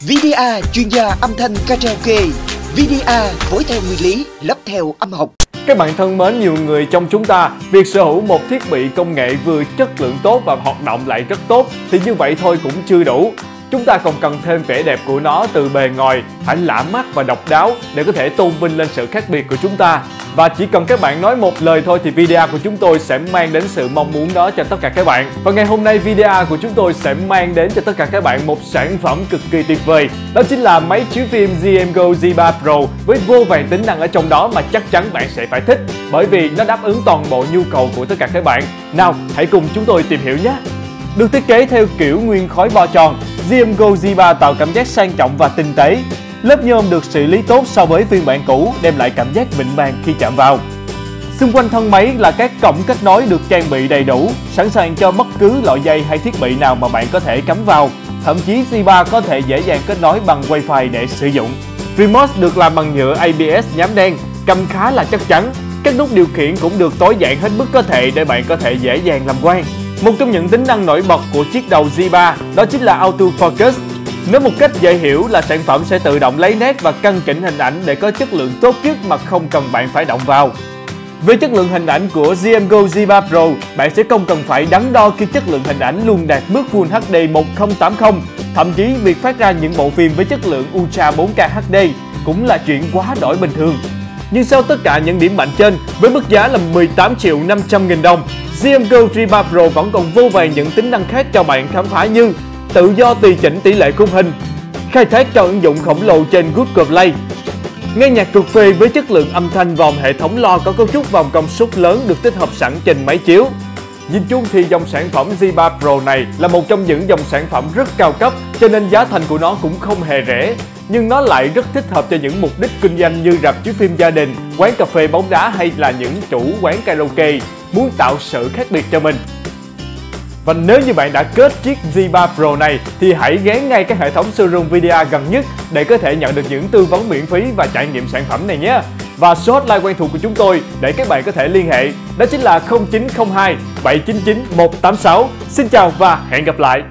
VDA chuyên gia âm thanh karaoke. VDA phối theo nguyên lý, lắp theo âm học. Các bạn thân mến, nhiều người trong chúng ta, việc sở hữu một thiết bị công nghệ vừa chất lượng tốt và hoạt động lại rất tốt thì như vậy thôi cũng chưa đủ. Chúng ta còn cần thêm vẻ đẹp của nó từ bề ngoài, phải lạ mắt và độc đáo để có thể tôn vinh lên sự khác biệt của chúng ta. Và chỉ cần các bạn nói một lời thôi thì video của chúng tôi sẽ mang đến sự mong muốn đó cho tất cả các bạn. Và ngày hôm nay video của chúng tôi sẽ mang đến cho tất cả các bạn một sản phẩm cực kỳ tuyệt vời. Đó chính là máy chiếu phim GMGO Z3 Pro với vô vàn tính năng ở trong đó mà chắc chắn bạn sẽ phải thích bởi vì nó đáp ứng toàn bộ nhu cầu của tất cả các bạn. Nào, hãy cùng chúng tôi tìm hiểu nhé. Được thiết kế theo kiểu nguyên khói bo tròn, GMGO Z3 tạo cảm giác sang trọng và tinh tế. Lớp nhôm được xử lý tốt so với phiên bản cũ, đem lại cảm giác mịn màng khi chạm vào. Xung quanh thân máy là các cổng kết nối được trang bị đầy đủ, sẵn sàng cho bất cứ loại dây hay thiết bị nào mà bạn có thể cắm vào. Thậm chí Z3 có thể dễ dàng kết nối bằng Wi-Fi để sử dụng. Remote được làm bằng nhựa ABS nhám đen, cầm khá là chắc chắn. Các nút điều khiển cũng được tối giản hết mức có thể để bạn có thể dễ dàng làm quen. Một trong những tính năng nổi bật của chiếc đầu Z3 đó chính là Auto Focus. Nói một cách dễ hiểu là sản phẩm sẽ tự động lấy nét và căn chỉnh hình ảnh để có chất lượng tốt nhất mà không cần bạn phải động vào. Với chất lượng hình ảnh của GMGO Z3 Pro, bạn sẽ không cần phải đắn đo khi chất lượng hình ảnh luôn đạt mức Full HD 1080. Thậm chí việc phát ra những bộ phim với chất lượng Ultra 4K HD cũng là chuyện quá đổi bình thường. Nhưng sau tất cả những điểm mạnh trên, với mức giá là 18 triệu 500 nghìn đồng, GMGO Z3 Pro vẫn còn vô vàn những tính năng khác cho bạn khám phá như tự do tùy chỉnh tỷ lệ khung hình, khai thác cho ứng dụng khổng lồ trên Google Play, nghe nhạc cực phê với chất lượng âm thanh vòng hệ thống lo có cấu trúc vòng công suất lớn được tích hợp sẵn trên máy chiếu. Nhìn chung thì dòng sản phẩm Z3 Pro này là một trong những dòng sản phẩm rất cao cấp cho nên giá thành của nó cũng không hề rẻ nhưng nó lại rất thích hợp cho những mục đích kinh doanh như rạp chiếu phim gia đình, quán cà phê bóng đá hay là những chủ quán karaoke muốn tạo sự khác biệt cho mình. Và nếu như bạn đã kết chiếc Z3 Pro này, thì hãy ghé ngay các hệ thống showroom VDA gần nhất để có thể nhận được những tư vấn miễn phí và trải nghiệm sản phẩm này nhé. Và số hotline quen thuộc của chúng tôi để các bạn có thể liên hệ, đó chính là 0902 799 186. Xin chào và hẹn gặp lại.